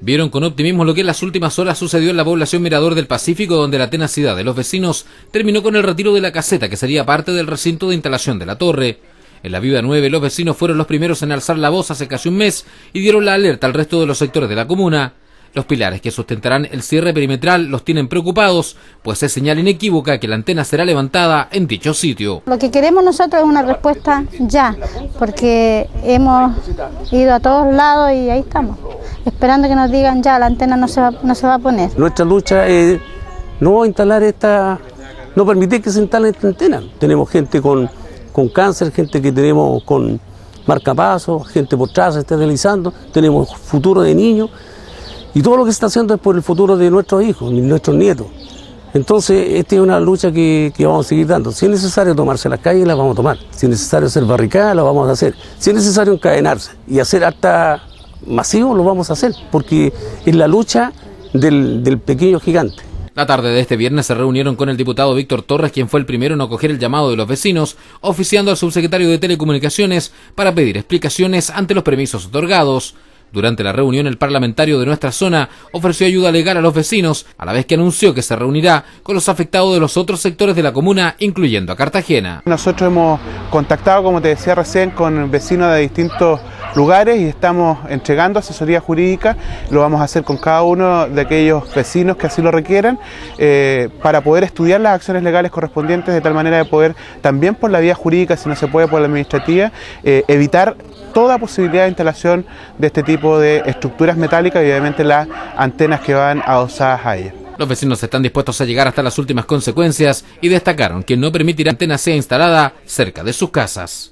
Vieron con optimismo lo que en las últimas horas sucedió en la población Mirador del Pacífico, donde la tenacidad de los vecinos terminó con el retiro de la caseta, que sería parte del recinto de instalación de la torre. En la Viva 9, los vecinos fueron los primeros en alzar la voz hace casi un mes y dieron la alerta al resto de los sectores de la comuna. Los pilares que sustentarán el cierre perimetral los tienen preocupados, pues es señal inequívoca que la antena será levantada en dicho sitio. Lo que queremos nosotros es una respuesta ya, porque hemos ido a todos lados y ahí estamos, esperando que nos digan ya, la antena no se va, no se va a poner. Nuestra lucha es no instalar esta, no permitir que se instale esta antena. Tenemos gente con, con cáncer, gente que tenemos con marcapasos, gente por atrás se está realizando, tenemos futuro de niños. Y todo lo que se está haciendo es por el futuro de nuestros hijos, de nuestros nietos. Entonces, esta es una lucha que, que, vamos a seguir dando. Si es necesario tomarse las calles, las vamos a tomar. Si es necesario hacer barricadas, lo vamos a hacer. Si es necesario encadenarse y hacer hasta masivo, lo vamos a hacer. Porque es la lucha del, del pequeño gigante. La tarde de este viernes se reunieron con el diputado Víctor Torres, quien fue el primero en acoger el llamado de los vecinos, oficiando al subsecretario de Telecomunicaciones para pedir explicaciones ante los permisos otorgados. Durante la reunión, el parlamentario de nuestra zona ofreció ayuda legal a los vecinos, a la vez que anunció que se reunirá con los afectados de los otros sectores de la comuna, incluyendo a Cartagena. Nosotros hemos contactado, como te decía recién, con vecinos de distintos lugares y estamos entregando asesoría jurídica, lo vamos a hacer con cada uno de aquellos vecinos que así lo requieran, eh, para poder estudiar las acciones legales correspondientes de tal manera de poder también por la vía jurídica, si no se puede por la administrativa, eh, evitar toda posibilidad de instalación de este tipo de estructuras metálicas y obviamente las antenas que van adosadas a ellas. Los vecinos están dispuestos a llegar hasta las últimas consecuencias y destacaron que no permitirá antena sea instalada cerca de sus casas.